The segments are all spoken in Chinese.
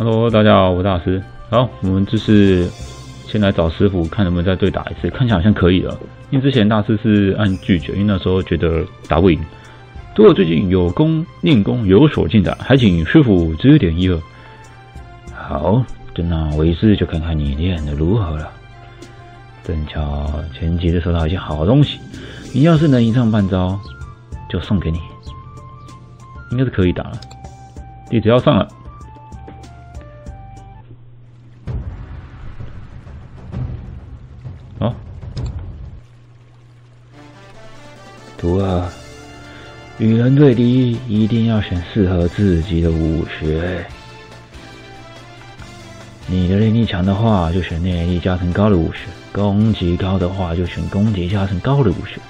Hello，大家好，我是大师。好，我们这是先来找师傅，看能不能再对打一次。看起来好像可以了，因为之前大师是按拒绝，因为那时候觉得打不赢。如果最近有功练功有所进展，还请师傅指点一二。好，那我一次就看看你练的如何了。正巧前几日收到一件好东西，你要是能赢上半招，就送给你。应该是可以打了，地址要上了。徒儿，与人对敌一定要选适合自己的武学。你的内力强的话，就选内力加成高的武学；攻击高的话，就选攻击加成高的武学。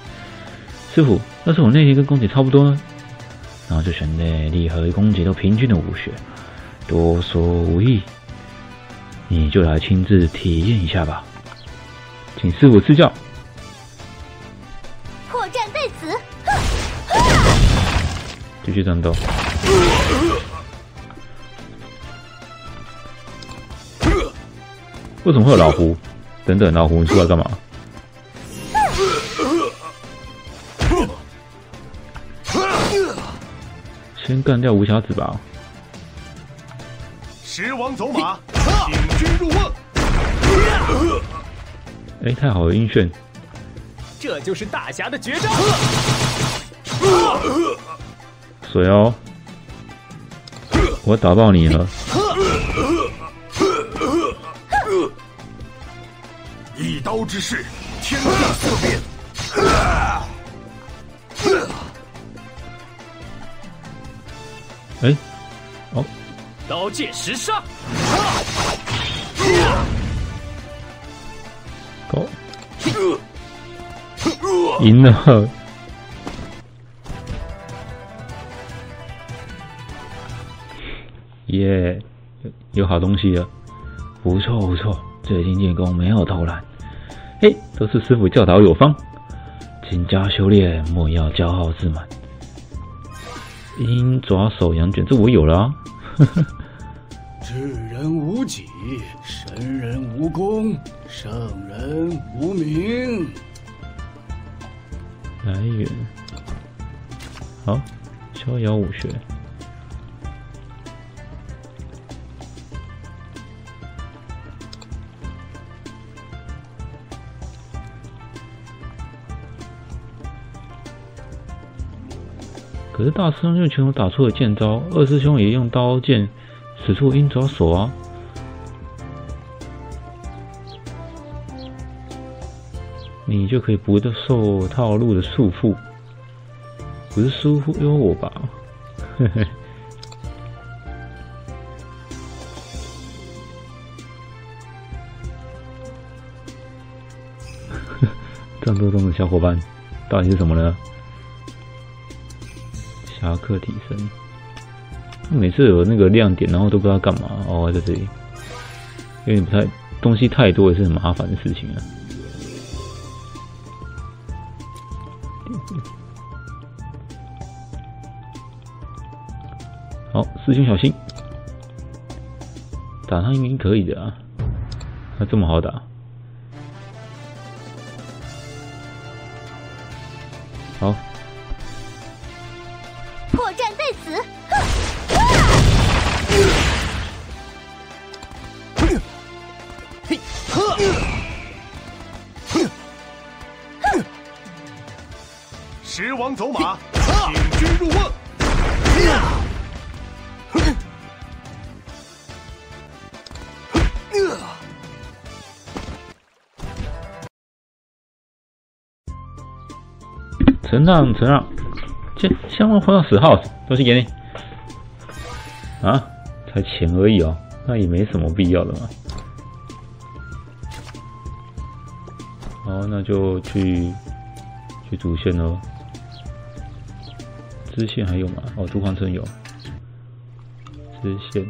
师傅，要是我内力跟攻击差不多呢？然后就选内力和攻击都平均的武学，多说无益。你就来亲自体验一下吧，请师傅赐教。继续战斗。为什么会有老虎？等等，老虎你出来干嘛？先干掉无瑕子吧。狮王走马，请君入瓮。哎，太好了，晕眩。这就是大侠的绝招。水哦，我打爆你了。一刀之势，天地色变。哎，哦，刀剑十杀，够，赢了，耶，有好东西了，不错不错，最近练功没有偷懒，嘿，都是师傅教导有方，勤加修炼，莫要骄傲自满。鹰爪手羊卷，这我有了啊！智人无己，神人无功，圣人无名。来源好，逍遥武学。可是大师兄用拳头打出了剑招，二师兄也用刀剑使出鹰爪手啊！你就可以不受套路的束缚，不是疏忽悠我吧？嘿嘿。战斗中的小伙伴到底是什么呢？侠客提升，每次有那个亮点，然后都不知道干嘛哦，在这里，有点不太东西太多，也是很麻烦的事情啊。好，师兄小心，打他应该可以的啊，他这么好打，好。王走马，请君入瓮。承让，承让，先先问回到十号，东西给你。啊，才钱而已哦，那也没什么必要的嘛。好，那就去去主线喽。支线还有吗？哦，竹黄村有支线。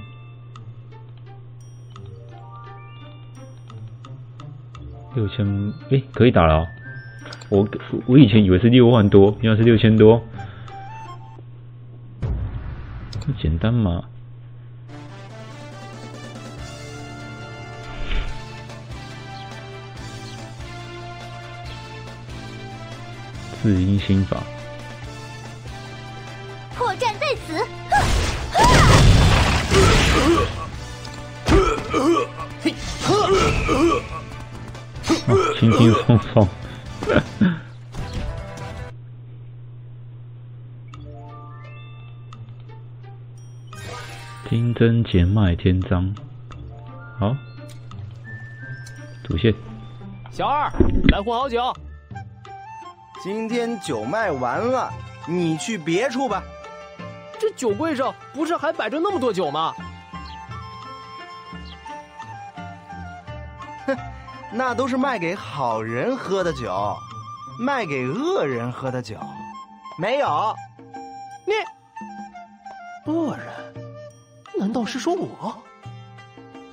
六千，哎、可以打了、哦。我我以前以为是六万多，原来是六千多。这简单嘛？智英心法。破绽在此！轻轻松松。金针节脉天章，好，主线。小二，来壶好酒。今天酒卖完了，你去别处吧。这酒柜上不是还摆着那么多酒吗？哼，那都是卖给好人喝的酒，卖给恶人喝的酒，没有。你，恶人？难道是说我？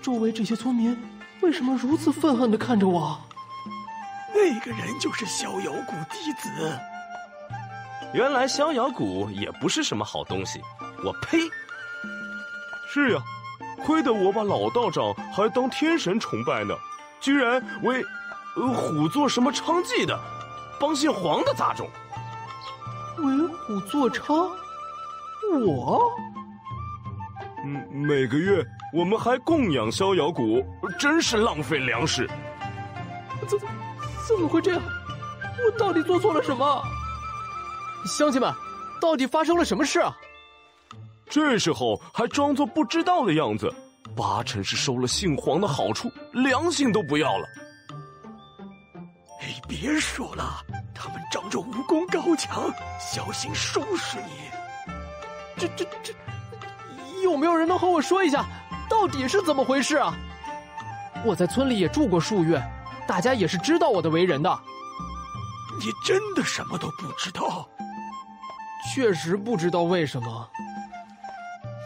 周围这些村民为什么如此愤恨的看着我？那个人就是逍遥谷弟子。原来逍遥谷也不是什么好东西，我呸！是呀，亏得我把老道长还当天神崇拜呢，居然为呃虎做什么娼妓的，帮姓黄的杂种。为虎作伥？我？嗯，每个月我们还供养逍遥谷，真是浪费粮食。怎怎么会这样？我到底做错了什么？乡亲们，到底发生了什么事啊？这时候还装作不知道的样子，八成是收了姓黄的好处，良心都不要了。哎，别说了，他们仗着武功高强，小心收拾你。这这这。有没有人能和我说一下，到底是怎么回事啊？我在村里也住过数月，大家也是知道我的为人的。你真的什么都不知道？确实不知道为什么。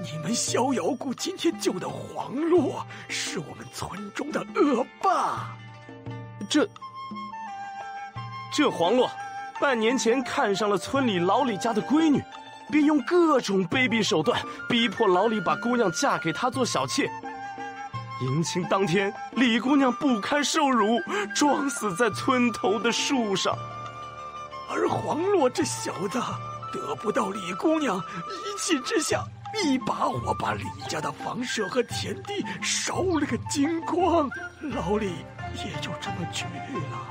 你们逍遥谷今天救的黄洛，是我们村中的恶霸。这这黄洛，半年前看上了村里老李家的闺女。便用各种卑鄙手段逼迫老李把姑娘嫁给他做小妾。迎亲当天，李姑娘不堪受辱，撞死在村头的树上。而黄洛这小子得不到李姑娘，一气之下一把火把李家的房舍和田地烧了个精光，老李也就这么去了。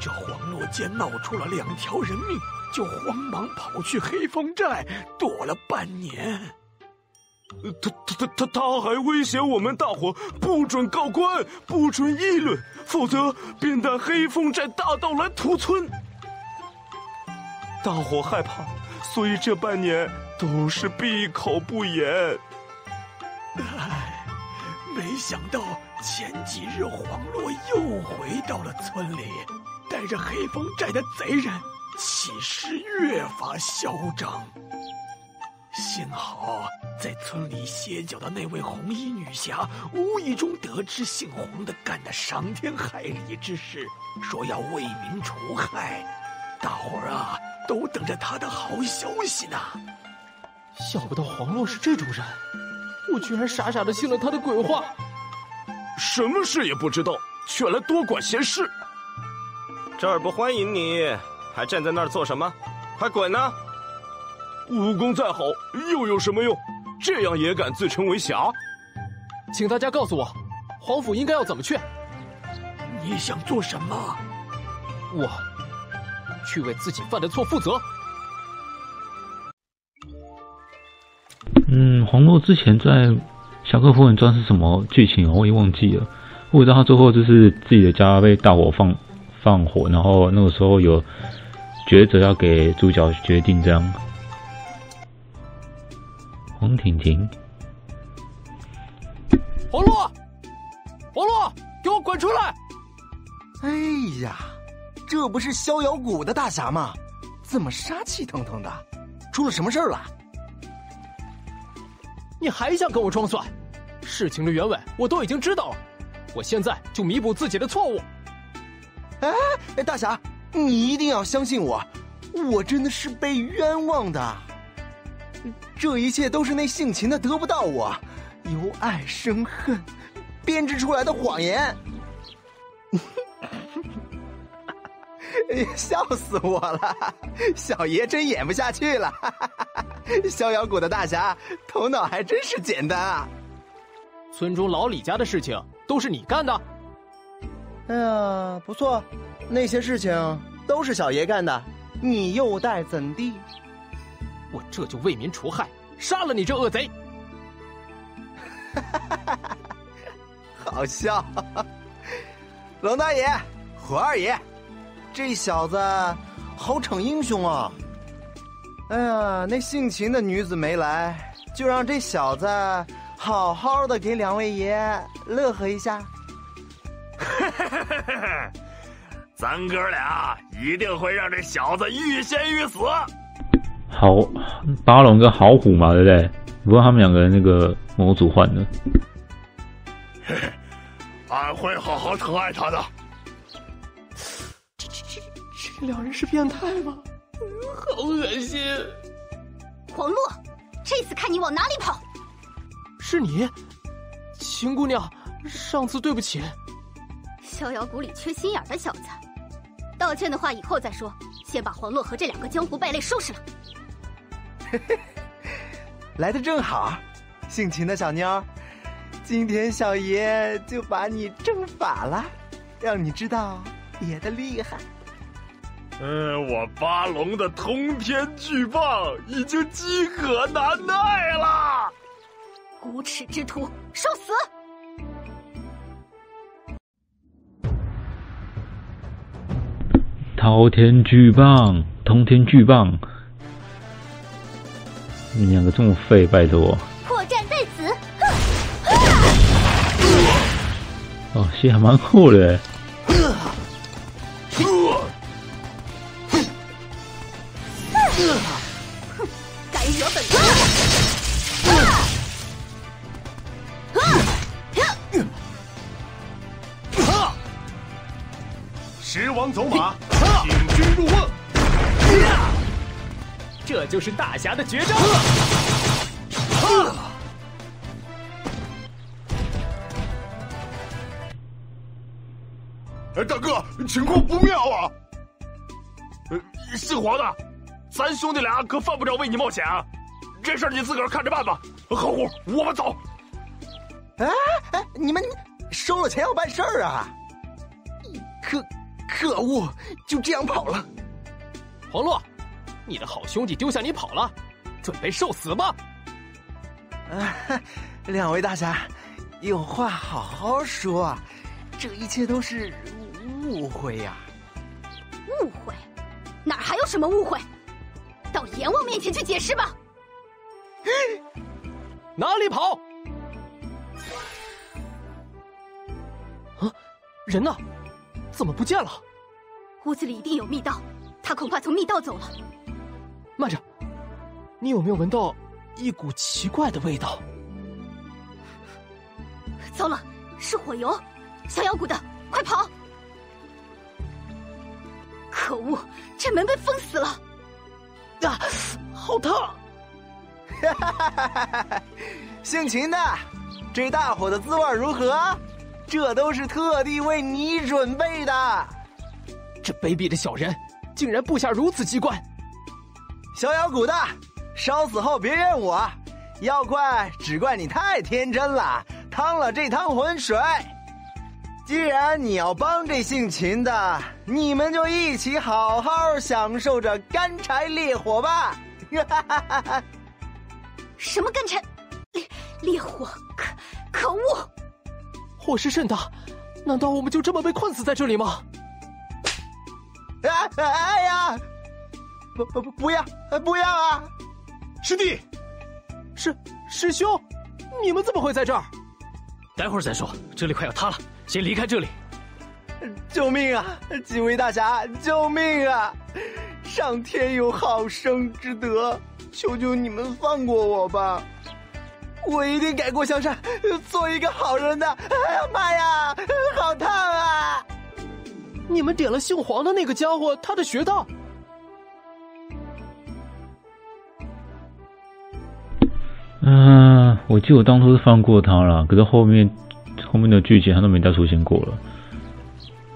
这黄洛见闹出了两条人命。就慌忙跑去黑风寨躲了半年。他他他他他还威胁我们大伙不准告官，不准议论，否则便带黑风寨大盗来屠村。大伙害怕，所以这半年都是闭口不言。唉，没想到前几日黄洛又回到了村里，带着黑风寨的贼人。气势越发嚣张。幸好在村里歇脚的那位红衣女侠，无意中得知姓黄的干的伤天害理之事，说要为民除害，大伙儿啊都等着他的好消息呢。想不到黄洛是这种人，我居然傻傻的信了他的鬼话。什么事也不知道，却来多管闲事。这儿不欢迎你。还站在那儿做什么？快滚呢！武功再好又有什么用？这样也敢自称为侠？请大家告诉我，皇府应该要怎么去？你想做什么？我去为自己犯的错负责。嗯，黄洛之前在《侠客夫人传》是什么剧情？我也忘记了。我知道他最后就是自己的家被大火放放火，然后那个时候有。抉择要给主角决定，这样。黄婷婷，黄洛，黄洛，给我滚出来！哎呀，这不是逍遥谷的大侠吗？怎么杀气腾腾的？出了什么事儿了？你还想跟我装蒜？事情的原委我都已经知道了，我现在就弥补自己的错误。哎，大侠。你一定要相信我，我真的是被冤枉的。这一切都是那姓秦的得不到我，由爱生恨，编织出来的谎言。笑死我了！小爷真演不下去了。逍遥谷的大侠头脑还真是简单啊！村中老李家的事情都是你干的？哎呀，不错，那些事情都是小爷干的，你又待怎地？我这就为民除害，杀了你这恶贼！好笑，龙大爷、虎二爷，这小子好逞英雄啊！哎呀，那姓秦的女子没来，就让这小子好好的给两位爷乐呵一下。咱哥俩一定会让这小子欲仙欲死。好，八龙跟好虎嘛，对不对？不过他们两个人那个模组换了。俺会好好疼爱他的。两人是变态吗？好恶心！黄洛，这次看你往哪里跑！是你，秦姑娘，上次对不起。逍遥谷里缺心眼的小子，道歉的话以后再说，先把黄洛和这两个江湖败类收拾了。嘿 嘿来的正好，姓秦的小妞，今天小爷就把你正法了，让你知道爷的厉害。嗯，我八龙的通天巨棒已经饥渴难耐了。无耻之徒，受死！滔天巨棒，通天巨棒。你两个这么废，拜托！破绽在此！哦，血还蛮厚的。狮王走马，请君入瓮。这就是大侠的绝招。哎，大哥，情况不妙啊！呃，姓黄的，咱兄弟俩可犯不着为你冒险啊！这事儿你自个儿看着办吧。何虎，我们走。哎哎，你们收了钱要办事儿啊？可可恶，就这样跑了。黄洛。你的好兄弟丢下你跑了，准备受死吧！啊，两位大侠，有话好好说啊，这一切都是误会呀！误会？哪还有什么误会？到阎王面前去解释吧！哪里跑？啊，人呢？怎么不见了？屋子里一定有密道，他恐怕从密道走了。慢着，你有没有闻到一股奇怪的味道？糟了，是火油！逍遥谷的，快跑！可恶，这门被封死了！啊，好烫！哈哈哈哈哈！姓秦的，这大火的滋味如何？这都是特地为你准备的。这卑鄙的小人，竟然布下如此机关！逍遥谷的，烧死后别怨我，要怪只怪你太天真了，趟了这趟浑水。既然你要帮这姓秦的，你们就一起好好享受着干柴烈火吧。什么干柴烈烈火？可可恶！火势甚大，难道我们就这么被困死在这里吗？哎哎呀！不不不，不要，不要啊！师弟，师师兄，你们怎么会在这儿？待会儿再说，这里快要塌了，先离开这里。救命啊！几位大侠，救命啊！上天有好生之德，求求你们放过我吧！我一定改过向善，做一个好人的。哎呀妈呀，好烫啊！你们点了姓黄的那个家伙他的穴道。嗯，我记得我当初是放过他了，可是后面后面的剧情他都没再出现过了。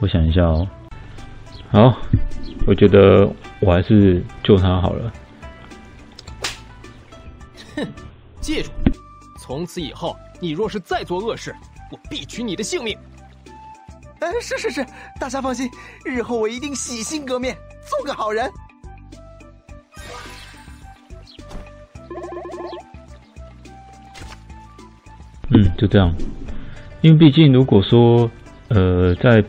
我想一下哦，好，我觉得我还是救他好了。哼，记住，从此以后，你若是再做恶事，我必取你的性命。哎，是是是，大侠放心，日后我一定洗心革面，做个好人。嗯，就这样。因为毕竟，如果说，呃，在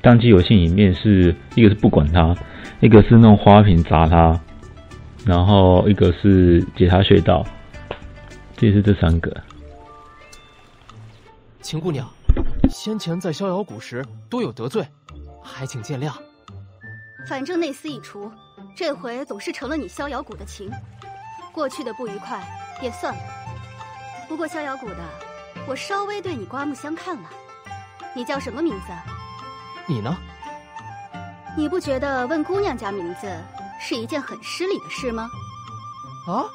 单机游戏里面，是一个是不管他，一个是弄花瓶砸他，然后一个是解他穴道，这是这三个。秦姑娘，先前在逍遥谷时多有得罪，还请见谅。反正内司已除，这回总是成了你逍遥谷的情，过去的不愉快便算了。不过逍遥谷的。我稍微对你刮目相看了，你叫什么名字？你呢？你不觉得问姑娘家名字是一件很失礼的事吗？啊，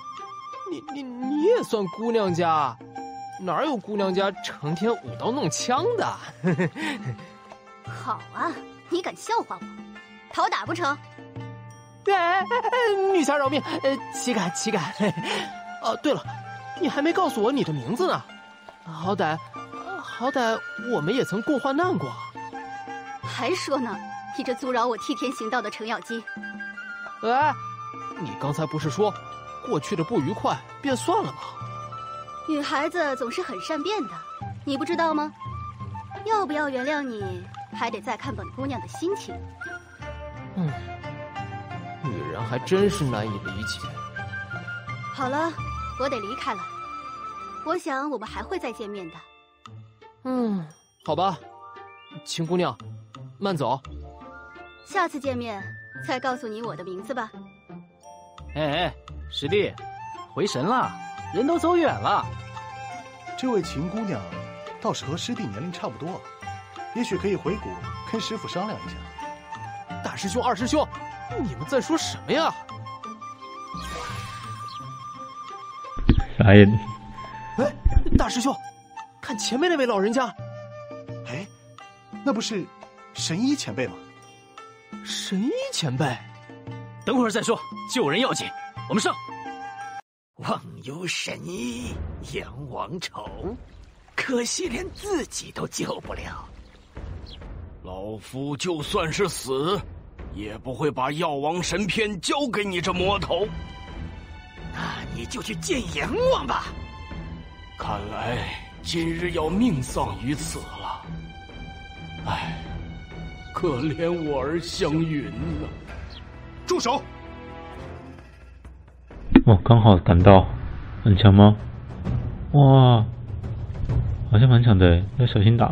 你你你也算姑娘家？哪有姑娘家成天舞刀弄枪的？好啊，你敢笑话我，讨打不成？哎，女侠饶命！呃，岂敢岂敢！哦，对了，你还没告诉我你的名字呢。好歹，好歹我们也曾共患难过。还说呢，你这阻扰我替天行道的程咬金。哎，你刚才不是说过去的不愉快便算了吧？女孩子总是很善变的，你不知道吗？要不要原谅你，还得再看本姑娘的心情。嗯，女人还真是难以理解。好了，我得离开了。我想我们还会再见面的。嗯，好吧，秦姑娘，慢走。下次见面再告诉你我的名字吧。哎哎，师弟，回神了，人都走远了。这位秦姑娘倒是和师弟年龄差不多，也许可以回谷跟师傅商量一下。大师兄、二师兄，你们在说什么呀？啥呀？哎，大师兄，看前面那位老人家。哎，那不是神医前辈吗？神医前辈，等会儿再说，救人要紧，我们上。忘忧神医杨王丑，可惜连自己都救不了。老夫就算是死，也不会把药王神篇交给你这魔头。那你就去见阎王吧。看来今日要命丧于此了。唉，可怜我儿湘云呐！住手！哦，刚好赶到，很强吗？哇，好像蛮强的，要小心打。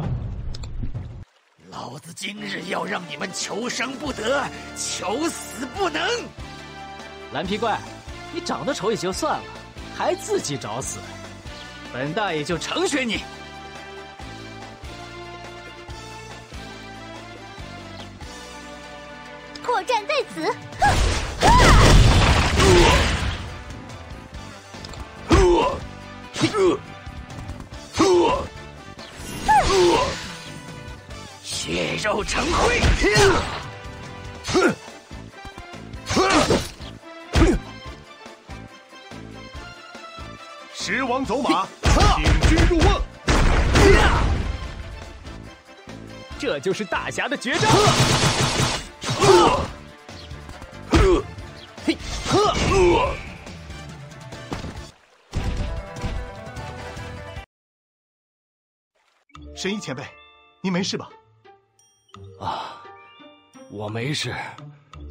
老子今日要让你们求生不得，求死不能！蓝皮怪，你长得丑也就算了，还自己找死！本大爷就成全你！血肉成灰！狮王走马。请君入瓮。这就是大侠的绝招。嘿，呵。神医前辈，您没事吧？啊，我没事，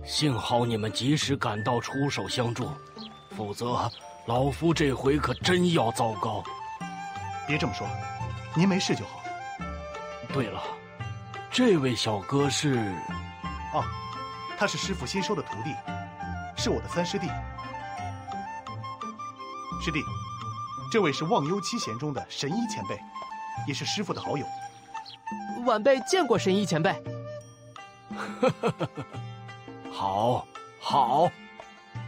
幸好你们及时赶到出手相助，否则老夫这回可真要糟糕。别这么说，您没事就好。对了，这位小哥是……哦，他是师傅新收的徒弟，是我的三师弟。师弟，这位是忘忧七贤中的神医前辈，也是师傅的好友。晚辈见过神医前辈。好，好，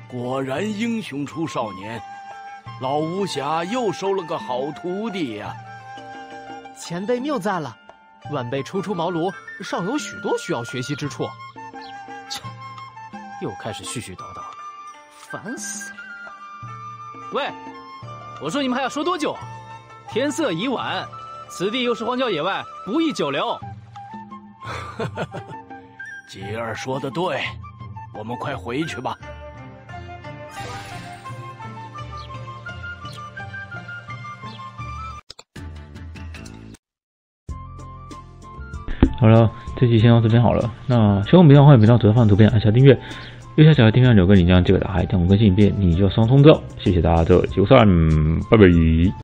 果然英雄出少年。老巫侠又收了个好徒弟呀！前辈谬赞了，晚辈初出茅庐，尚有许多需要学习之处。切又开始絮絮叨叨，烦死了。喂，我说你们还要说多久？天色已晚，此地又是荒郊野外，不宜久留。吉儿说的对，我们快回去吧。好了，这期先到这边好了。那喜欢我们频道，欢迎频道左下方图片按下订阅，右下角的订阅钮跟你这样这个打开，等我更新一遍你就双通知哦。谢谢大家，这集散，拜拜。